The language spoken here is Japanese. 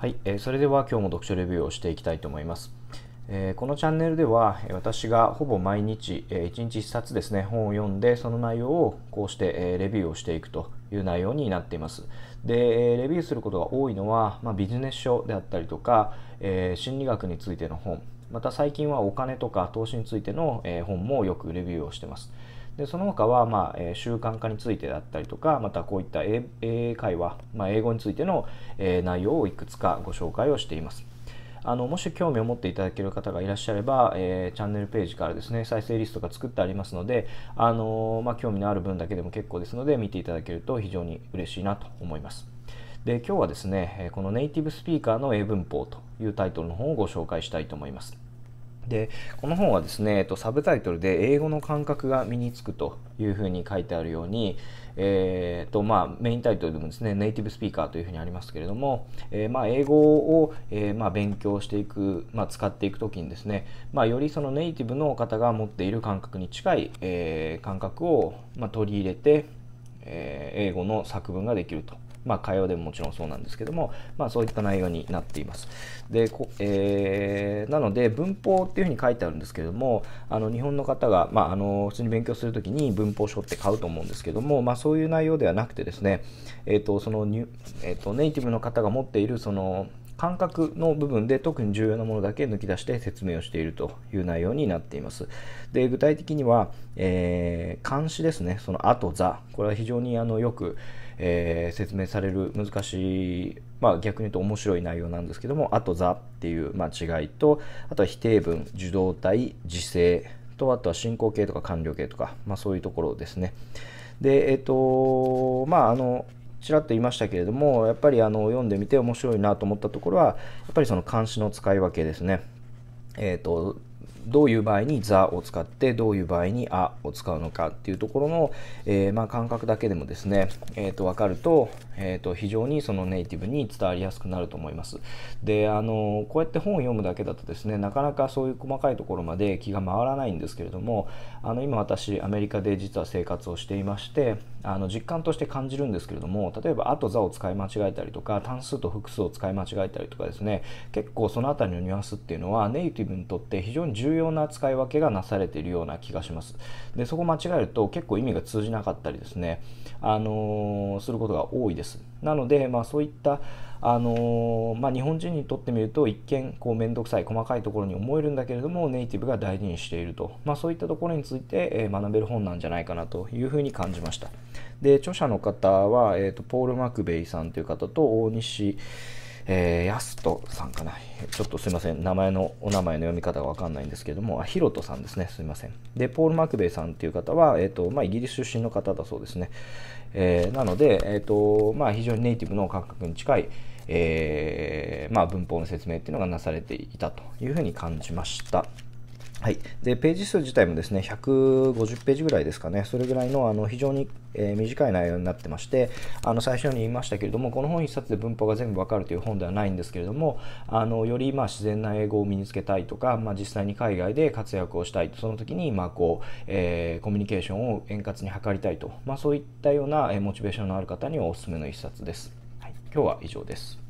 はい、えー、それでは今日も読書レビューをしていきたいと思います。えー、このチャンネルでは私がほぼ毎日、えー、1日1冊ですね本を読んでその内容をこうして、えー、レビューをしていくという内容になっていますで、えレビューすることが多いのは、まあ、ビジネス書であったりとか、え心理学についての本また最近はお金とか投資についての、え本もよくレビューをしてますでその他は、まあえー、習慣化についてだったりとかまたこういった英会話、まあ、英語についての、えー、内容をいくつかご紹介をしています。あのもし興味を持っていただける方がいらっしゃれば、えー、チャンネルページからですね再生リストが作ってありますので、あのまあ、興味のある分だけでも結構ですので見ていただけると非常に嬉しいなと思います。で今日はですねこのネイティブスピーカーの英文法というタイトルの本をご紹介したいと思います。でこの本はですね、えっと、サブタイトルで英語の感覚が身につくというふうに書いてあるように、えーとまあ、メインタイトルでもですねネイティブスピーカーというふうにありますけれども、えー、まあ、英語を、えー、まあ、勉強していく、ま、使っていく時にですね、ま、よりそのネイティブの方が持っている感覚に近い、えー、感覚を、ま取り入れて、え英語の作文ができると。まあ、会話でももちろんそうなんですけども、まあ、そういった内容になっています。でこえー、なので文法っていうふうに書いてあるんですけどもあの日本の方が、まあ、あの普通に勉強するときに文法書って買うと思うんですけども、まあ、そういう内容ではなくてですね、えーとそのニュえーと、ネイティブの方が持っているその感覚の部分で特に重要なものだけ抜き出して説明をしているという内容になっています。で具体的には、えー、監視ですね、そのあと座、これは非常にあのよく、えー、説明される難しい、まあ、逆に言うと面白い内容なんですけども「あと「座」っていう、まあ、違いとあとは否定文受動体時制とあとは進行形とか完了形とか、まあ、そういうところですね。でえっ、ー、とまああのちらっと言いましたけれどもやっぱりあの読んでみて面白いなと思ったところはやっぱりその監視の使い分けですね。えーとどういう場合に「座」を使ってどういう場合に「あ」を使うのかっていうところの、えー、まあ、感覚だけでもですね、えー、と分かると,、えー、と非常にそのネイティブに伝わりやすくなると思います。であのこうやって本を読むだけだとですねなかなかそういう細かいところまで気が回らないんですけれどもあの今私アメリカで実は生活をしていましてあの実感として感じるんですけれども例えば「あ」と「座」を使い間違えたりとか単数と複数を使い間違えたりとかですね結構その辺りのニュアンスっていうのはネイティブにとって非常に重要重要な使い分けがなされているような気がします。でそこ間違えると結構意味が通じなかったりですねあのー、することが多いです。なので、まあ、そういったあのー、まあ、日本人にとってみると一見こう面倒くさい細かいところに思えるんだけれどもネイティブが大事にしていると、まあ、そういったところについて、え学べる本なんじゃないかなというふうに感じました。で著者の方は、えーと、ポール・マクベイさんという方と大西えー、やすとさんかな。ちょっとすいません。名前の、お名前の読み方がわかんないんですけども、あ、ヒロトさんですね。すいません。で、ポール・マクベイさんっていう方は、えっ、ー、と、まあ、イギリス出身の方だそうですね。えー、なので、えっ、と、まあ、非常にネイティブの感覚に近い、え、まあ、文法の説明っていうのがなされていたというふうに感じました。はい、でページ数自体もですね150ページぐらいですかね、それぐらいのあの非常に、えー、短い内容になってまして、あの最初に言いましたけれども、この本1冊で文法が全部わかるという本ではないんですけれども、あのよりまあ自然な英語を身につけたいとか、まあ、実際に海外で活躍をしたいと。その時にまこう、えー、コミュニケーションを円滑に図りたいと、まあ、そういったようなモチベーションのある方にはおすすめの1冊です。はい、今日は以上です。